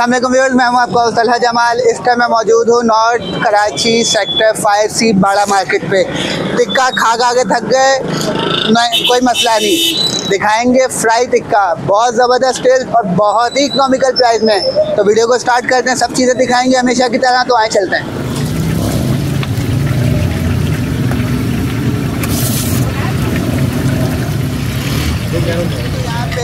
वालेकुम व्यूअर्स, मैं हूँ आपका तलहा जमाल। इस टाइम मैं मौजूद हूँ north Karachi sector five C Bara market पे। टिक्का खा खा के थक गए। कोई मसला नहीं। दिखाएँगे फ्राई टिक्का। बहुत ज़बरदस्त टेस्ट और बहुत ही इकोनॉमिकल प्राइस में। तो वीडियो को स्टार्ट करते हैं। सब चीज़ें दिखाएँगे हमेशा की तरह तो आए चलते हैं। पे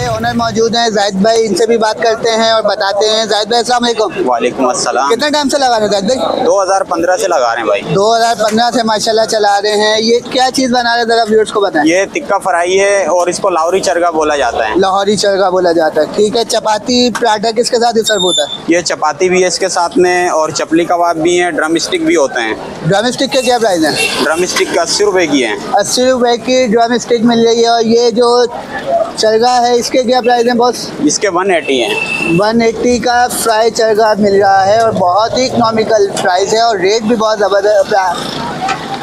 ओनर मौजूद हैं जाहिद भाई इनसे भी बात करते हैं और बताते हैं। जाहिद भाई अस्सलाम वालेकुम। वालेकुम अस्सलाम। कितने टाइम से लगा रहे हैं जाहिद भाई? 2015 से लगा रहे हैं भाई। 2015 से माशाल्लाह चला रहे हैं। ये क्या चीज़ बना रहे हैं? जरा व्यूअर्स को बताएँ। ये टिक्का फ्राई है और इसको लाहौरी चरगा बोला जाता है। लाहौरी चरगा बोला जाता है। ठीक है चपाती पराठा किसके साथ सर्व होता है? ये चपाती भी है इसके साथ में और चपली कबाब भी है ड्रम स्टिक भी होते हैं। ड्रम स्टिक के क्या प्राइस है? ड्रम स्टिक अस्सी रुपए की है। अस्सी रुपए की ड्रम स्टिक मिल रही है और ये जो चरगा है इसके क्या प्राइस है बॉस इसके 180 है। 180 का फ्राई चरगा मिल रहा है और बहुत ही इकोनॉमिकल प्राइस है और रेट भी बहुत ज़बरदस्त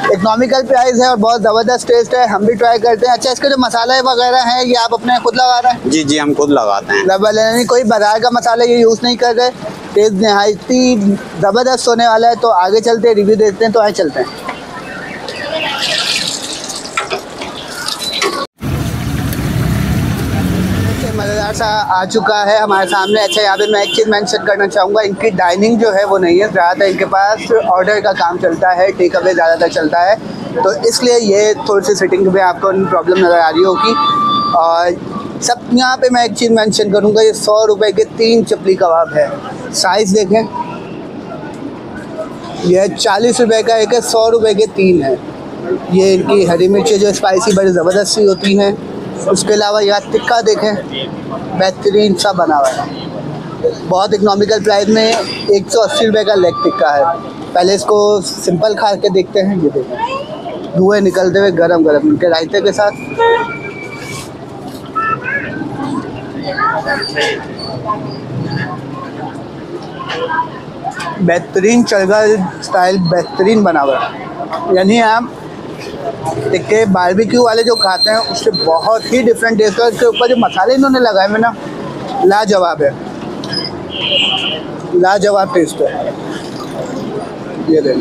इकोनॉमिकल प्राइस है और बहुत ज़बरदस्त टेस्ट है। हम भी ट्राई करते हैं। अच्छा इसके जो मसाले वगैरह हैं ये आप अपने खुद लगा रहे हैं? जी जी हम खुद लगाते हैं। यानी कोई बाज़ार का मसाला ये यूज़ नहीं कर रहे। टेस्ट नहायती ज़बरदस्त होने वाला है तो आगे चलते हैं रिव्यू देते हैं तो आगे चलते हैं। सा आ चुका है हमारे सामने। अच्छा यहाँ पे मैं एक चीज़ मेंशन करना चाहूँगा, इनकी डाइनिंग जो है वो नहीं है। ज़्यादातर इनके पास ऑर्डर का काम चलता है टेक अवे ज़्यादातर चलता है। तो इसलिए ये थोड़ी सी सिटिंग में आपको प्रॉब्लम नज़र आ रही होगी। और सब, यहाँ पे मैं एक चीज़ मेंशन करूँगा, ये सौ रुपए के तीन चपली कबाब है। साइज़ देखें। यह चालीस रुपए का एक है, सौ रुपए के तीन है। ये इनकी हरी मिर्ची जो स्पाइसी बड़ी ज़बरदस्त होती हैं। उसके अलावा यहाँ टिक्का देखें, बेहतरीन सा बना हुआ है। बहुत इकोनॉमिकल प्राइस में एक सौ अस्सी रुपये का लेग टिक्का है। पहले इसको सिंपल खा के देखते हैं, ये देखें धुएँ निकलते हुए गरम गरम इनके रायते के साथ। बेहतरीन चलगा स्टाइल बेहतरीन बना हुआ है। यानी आप टिक्के बारबेक्यू वाले जो खाते हैं, उससे बहुत ही डिफरेंट टेस्ट है। उसके ऊपर जो मसाले इन्होंने लगाए हुए ना, लाजवाब है। लाजवाब टेस्ट है। ये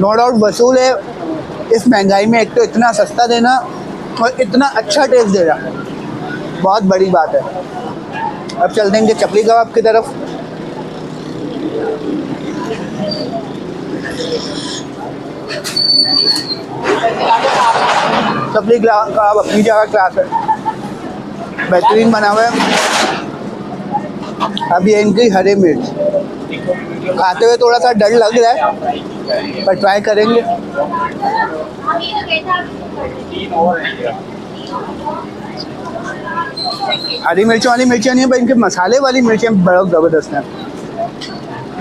नो डाउट वसूल है। इस महँगाई में एक तो इतना सस्ता देना और इतना अच्छा टेस्ट देना, बहुत बड़ी बात है। अब चलते हैं चपली कबाब की तरफ़। चपली कबाब अपनी जगह क्लास है। बेहतरीन बना हुआ है। अब ये इनकी हरी मिर्च। खाते हुए थोड़ा सा डर लग रहा है, पर ट्राई करेंगे। हरी मिर्च वाली मिर्चियाँ नहीं है, पर इनके मसाले वाली मिर्चियाँ बहुत ज़बरदस्त हैं।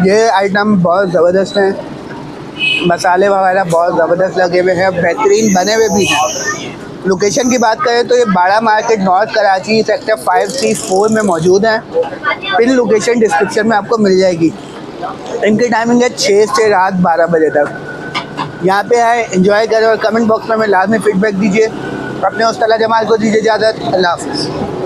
ये आइटम बहुत ज़बरदस्त हैं। मसाले वगैरह बहुत ज़बरदस्त लगे हुए हैं, बेहतरीन बने हुए भी हैं। लोकेशन की बात करें तो ये Bara market north Karachi sector five C four में मौजूद हैं। पिन लोकेशन डिस्क्रिप्शन में आपको मिल जाएगी। इनकी टाइमिंग है छः से रात बारह बजे तक। यहाँ पे आए इंजॉय करें और कमेंट बॉक्स में लाजमी फीडबैक दीजिए। अपने उस तला जमाल को दीजिए इजाज़त। अल्लाह हाफ़